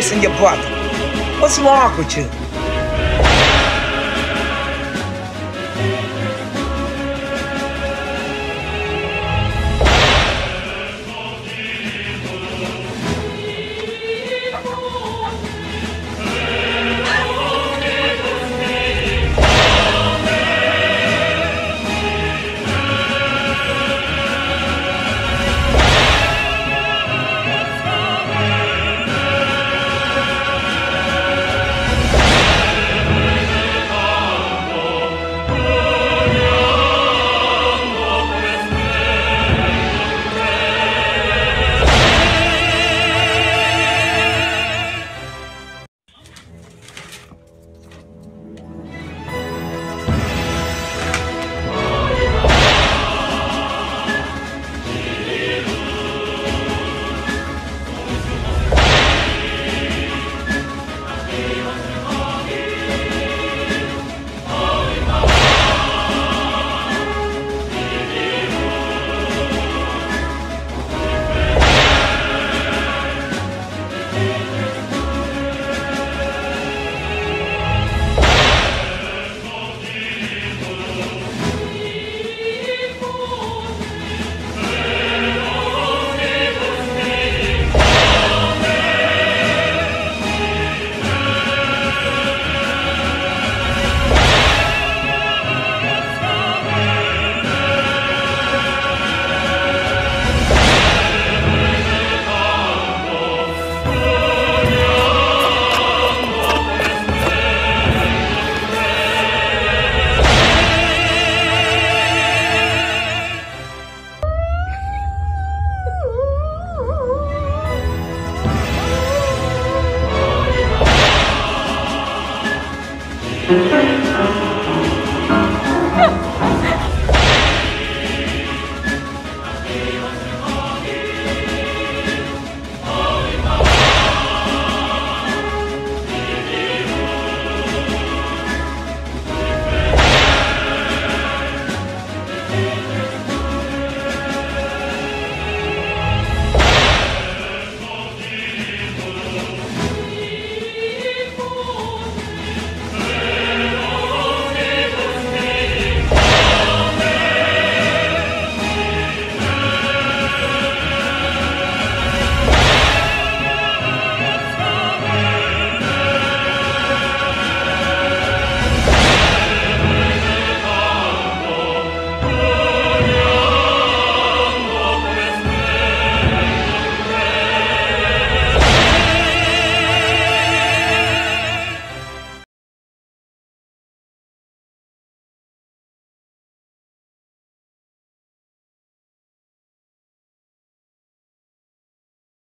and your brother? What's wrong with you?